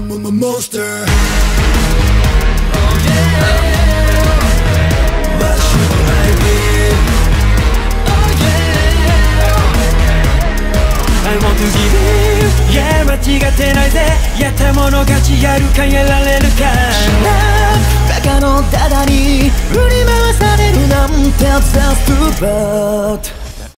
monster I want to give Yeah 間違ってないぜやったもの勝ちやるかやられるか知らんバカのダダに振り回されるなんて That's too bad.